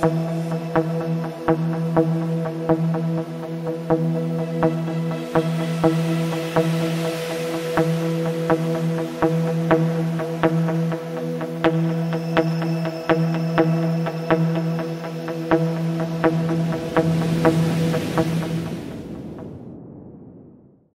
Thank you.